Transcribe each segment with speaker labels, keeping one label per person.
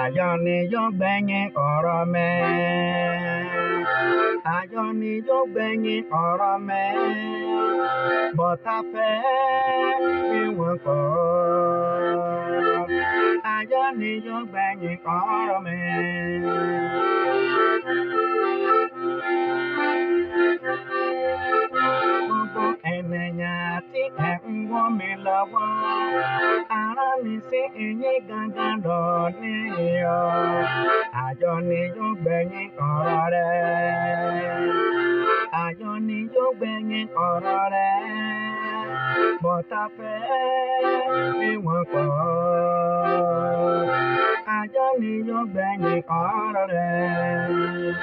Speaker 1: Ayọ̀ ni yóò gbẹ̀yìn ọ̀rọ̀ mi. Ayọ̀ ni yóò gbẹ̀yìn ọ̀rọ̀ mi. Bọ́tà fẹ́ ìwọ̀n kọ́. Ayọ̀ ni yóò gbẹ̀yìn ọ̀rọ̀ man. wá ara mi sí ẹ̀yìn gangan lónìí o àjọ ni yóò gbẹ̀yìn ọ̀rọ̀ rẹ̀ àjọ ni yóò gbẹ̀yìn ọ̀rọ̀ rẹ̀ bọ́tà fẹ́ ìwọ̀n pọ̀ àjọ ni yóò gbẹ̀yìn ọ̀rọ̀ rẹ̀.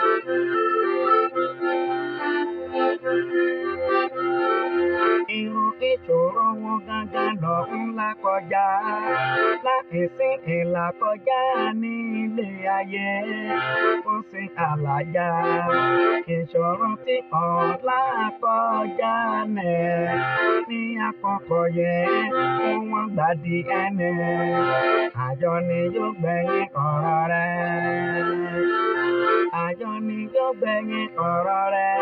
Speaker 1: ìṣòro wọn gangan lọ ńlá kọjá láìsí ìlà kọjá ní ilé ayé ó sì àlàyé ìṣòro tí ọ̀la kọjá nẹ̀ ní àkọ́kọ́ yẹn kó wọ́n gbà di ẹni àjọ ni yóò gbẹ̀yìn ọ̀rọ̀ rẹ̀ àjọ ni yóò gbẹ̀yìn ọ̀rọ̀ rẹ̀.